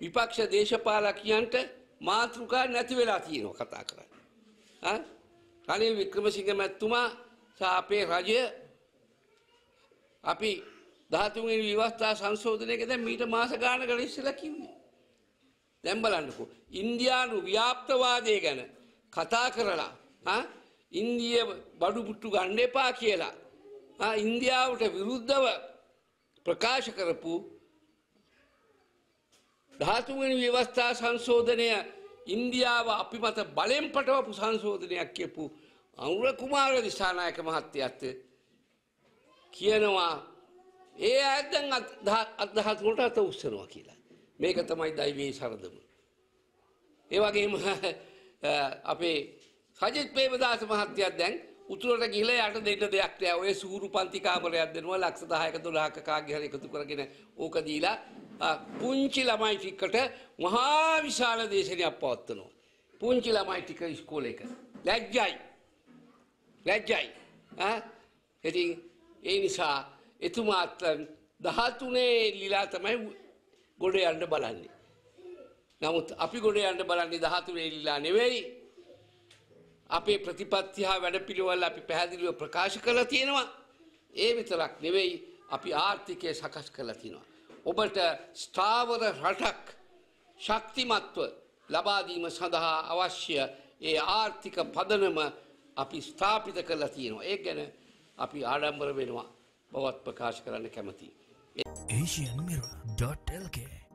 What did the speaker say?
විපක්ෂ දේශපාලකයන්ට මාතෘකා නැති වෙලා තියෙනවා කතා කරන්න. රනිල් වික්‍රමසිංහ මැත්තුමා සහ අපේ රජය. අපි දහතුන්වෙනි විවස්ථා සංශෝධනයක දැන් මීට මාස ගානකට ඉස්සෙල්ලා කිව්වේ. දැන් බලන්නකෝ. ඉන්දියානු ව්‍යාප්තවාදය ගැන කතා කරලා ඉන්දිය බඩු පුට්ටු ගන්න එපා කියලා ඉන්දියාවට විරුද්ධව ප්‍රකාශ කරපු ධාතුවෙනි ව්‍යවස්ථා සංශෝධනය ඉන්දියාව අපි මත බලෙන් පටවපු සංශෝධනයක් කියපු අනුර කුමාර දිසානායක මහත්තයත් කියනවා ඒ ඇදැන් අදහතුට අත උත්සනවා කියලා. මේක තමයි දයිවේ සරදම. ඒවගේම අපේ සජිත් පේමදාස මහත්තයක් දැන් උතුරට ගිහිල යට දෙන්න දෙයක් නෑ ඔය සූරු පන්ති කාමරයක් දෙනවා ලක්ෂ 10ක 12ක කාගේ හරි එකතු කරගෙන ඕක දීලා පුංචි ළමයි ටිකට මහා විශාල දේශනයක් පවත්වනවා. පුංචි ළමයි ටික ඉස්කෝලේක. ලැජ්ජයි. ලැජ්ජයි. ඈ ඉතින් ඒ නිසා එතුමාත් 13 ලීලා තමයි ගොඩ යන්න බලන්නේ. නමුත් අපි ගොඩ යන්න බලන්නේ 13 ලීලා නෙවෙයි. අපේ ප්‍රතිපත්ති හා වැඩපිළිවෙල අපි පැහැදිලිව ප්‍රකාශ කරලා තියෙනවා. ඒ විතරක් නෙවෙයි අපි ආර්ථිකය සකස් කරලා තියෙනවා. ඔබට ස්ථාවර රටක් ශක්තිමත්ව ලබා දීම සඳහා අවශ්‍ය ඒ ආර්ථික පදනම අපි ස්ථාපිත කරලා තියෙනවා. ඒ ගැන අපි ආඩම්බර වෙනවා බවත් ප්‍රකාශ කරන්න කැමතියි. asianmirror.lk